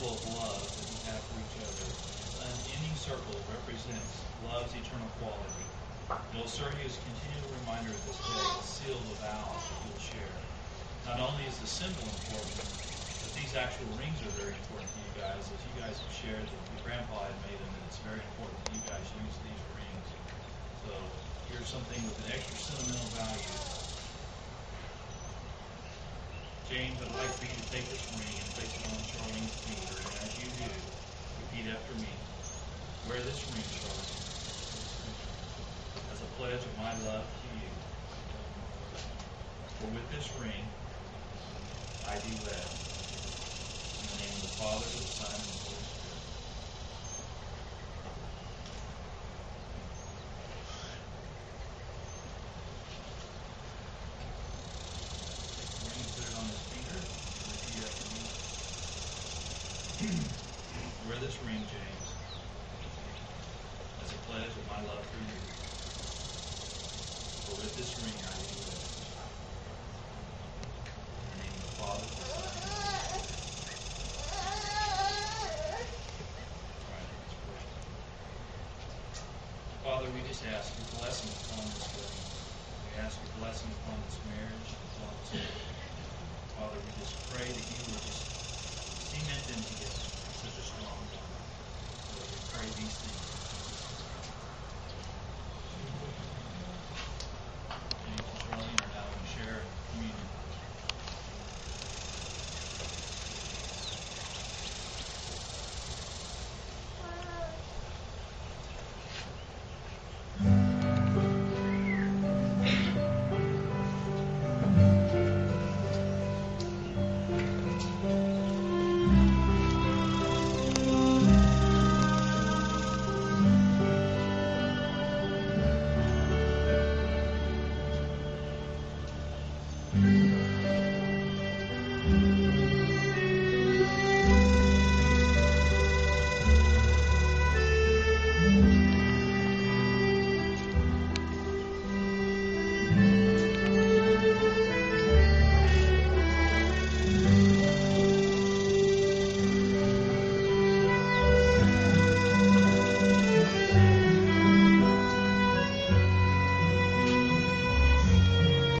circle of love that we have for each other. This unending circle represents love's eternal quality. The Osirhi is continual reminder of this day, a seal of vows that we'll share. Not only is the symbol important, but these actual rings are very important to you guys. As you guys have shared that your grandpa had made them, and it's very important that you guys use these rings. So here's something with an extra sentimental value. James, I'd like for you to take this ring and place it on Charlene's finger. This ring, as a pledge of my love to you. For with this ring, I do wed. In the name of the Father, the Son, and the Holy Spirit. Put it on finger. Wear this ring, James, pledge of my love for you. For with this ring I do wed. In the name of the Father, the Son, and the Holy Spirit. Father, we just ask your blessing upon this wedding. We ask your blessing upon this marriage, upon this Mm-hmm.